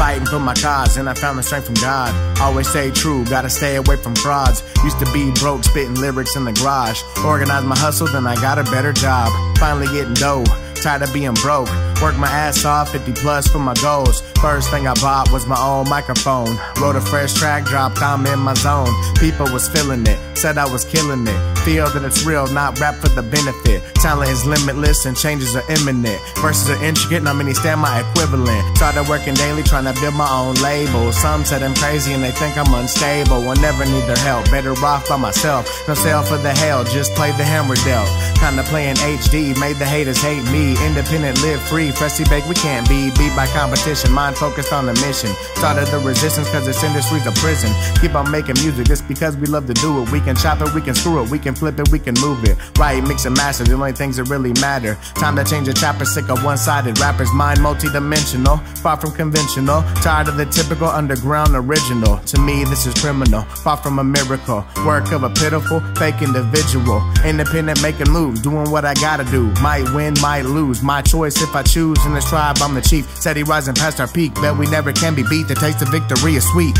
Fighting for my cause, and I found the strength from God. Always stay true, gotta stay away from frauds. Used to be broke, spitting lyrics in the garage. Organized my hustle, then I got a better job. Finally getting dough tired of being broke. Work my ass off, 50 plus for my goals. First thing I bought was my own microphone. Wrote a fresh track, dropped, I'm in my zone. People was feeling it, said I was killing it. Feel that it's real, not rap for the benefit. Talent is limitless and changes are imminent. Verses are intricate, not many stand my equivalent. Started working daily, trying to build my own label. Some said I'm crazy and they think I'm unstable. Will never need their help, better off by myself. No sell for the hell, just play the hammer dealt. Kinda playing HD, made the haters hate me. Independent, live free, freshly baked, we can't be beat by competition. Mind focused on the mission. Started the resistance cause this industry's a prison. Keep on making music just because we love to do it. We can chop it, we can screw it, we can flip it, we can move it. Right, mix and master, the only things that really matter. Time to change a chapter, sick of one sided rappers. Mind multi-dimensional, far from conventional. Tired of the typical underground original. To me, this is criminal, far from a miracle. Work of a pitiful, fake individual. Independent, making moves, doing what I gotta do. Might win, might lose. My choice if I choose. In this tribe, I'm the chief. Steady rising past our peak. Bet we never can be beat. The taste of victory is sweet.